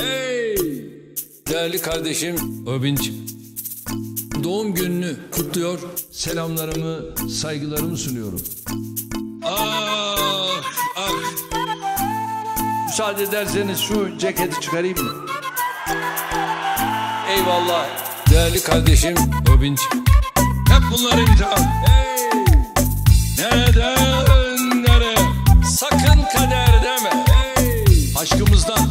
Hey! Değerli kardeşim Öbinç. Doğum gününü kutluyor. Selamlarımı, saygılarımı sunuyorum. Ah, ah. Müsaade ederseniz şu ceketi çıkarayım mı? Eyvallah. Değerli kardeşim Öbinç. Hep bunlar imtihan. Hey! Neden, nereye? Sakın kader deme. Hey! Aşkımızdan.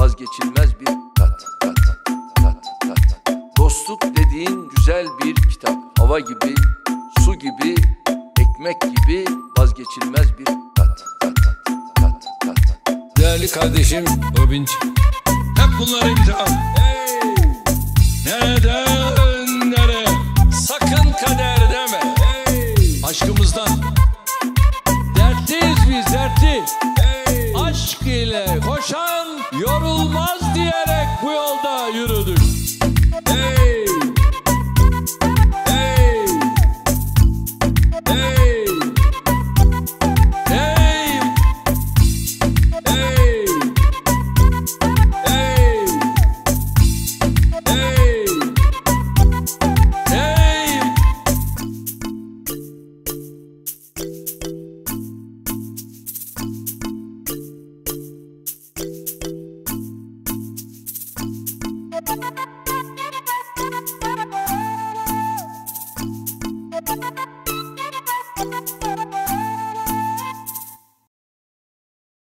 vazgeçilmez bir tat. Tat, tat, tat. Dostluk dediğin güzel bir kitap. Hava gibi, su gibi, ekmek gibi vazgeçilmez bir tat. Tat, tat, tat. Değerli kardeşim Öbinç. Hep bunlar imtihan. Yorulmaz diyerek bu yolda yürüdük. Thank you.